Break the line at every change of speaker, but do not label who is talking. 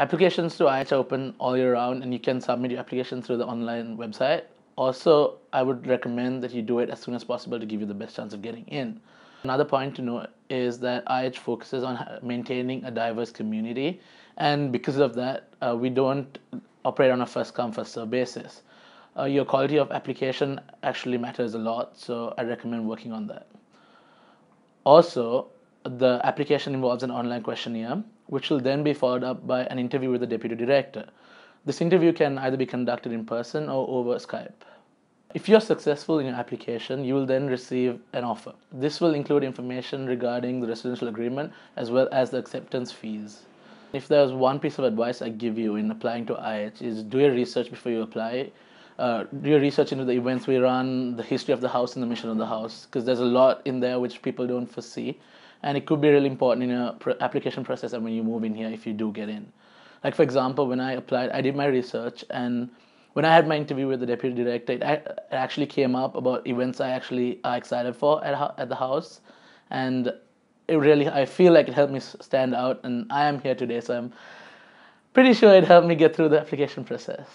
Applications to IH open all year round, and you can submit your application through the online website. Also, I would recommend that you do it as soon as possible to give you the best chance of getting in. Another point to note is that IH focuses on maintaining a diverse community, and because of that, uh, we don't operate on a first come, first serve basis. Uh, your quality of application actually matters a lot, so I recommend working on that. Also, the application involves an online questionnaire, which will then be followed up by an interview with the deputy director. This interview can either be conducted in person or over Skype. If you're successful in your application, you will then receive an offer. This will include information regarding the residential agreement as well as the acceptance fees. If there's one piece of advice I give you in applying to IH is do your research before you apply. Uh, do your research into the events we run, the history of the house and the mission of the house, because there's a lot in there which people don't foresee and it could be really important in your application process and when you move in here if you do get in. Like for example when i applied i did my research and when i had my interview with the deputy director it, actually came up about events i actually are excited for at, at the house. And it really i feel like it helped me stand out and i am here today so i'm pretty sure it helped me get through the application process